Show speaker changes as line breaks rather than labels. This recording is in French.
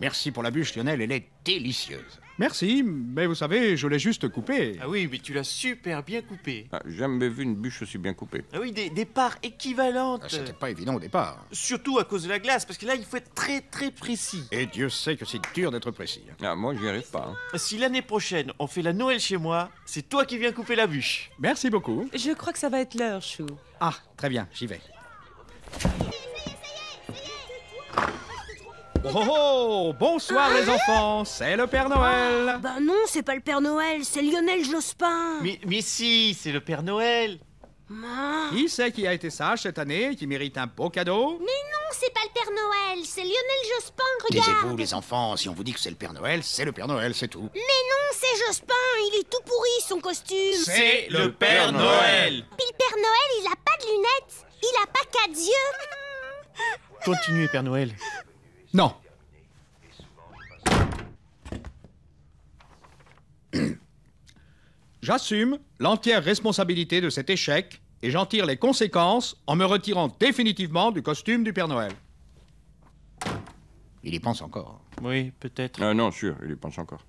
Merci pour la bûche, Lionel, elle est délicieuse.
Merci, mais vous savez, je l'ai juste coupée.
Ah oui, mais tu l'as super bien coupé.
Ah, J'ai jamais vu une bûche aussi bien coupée.
Ah oui, des, des parts équivalentes.
Ah, C'était pas évident au départ.
Surtout à cause de la glace, parce que là, il faut être très très précis.
Et Dieu sait que c'est dur d'être précis.
Ah, moi, j'y arrive pas. hein.
Si l'année prochaine on fait la Noël chez moi, c'est toi qui viens couper la bûche.
Merci beaucoup.
Je crois que ça va être l'heure, Chou.
Ah, très bien, j'y vais.
Oh, oh, bonsoir les enfants, c'est le Père Noël.
Bah non, c'est pas le Père Noël, c'est Lionel Jospin.
Mais, mais si, c'est le Père Noël.
Ah.
Qui c'est qui a été sage cette année et qui mérite un beau cadeau?
Mais non, c'est pas le Père Noël, c'est Lionel Jospin,
Taisez-vous,
regarde.
les enfants, si on vous dit que c'est le Père Noël, c'est le Père Noël, c'est tout.
Mais non, c'est Jospin, il est tout pourri son costume.
C'est
le Père Noël.
Puis le Père Noël, il a pas de lunettes, il a pas quatre yeux.
Continuez, Père Noël.
Non. J'assume l'entière responsabilité de cet échec et j'en tire les conséquences en me retirant définitivement du costume du Père Noël.
Il y pense encore.
Oui, peut-être.
Ah non, sûr, il y pense encore.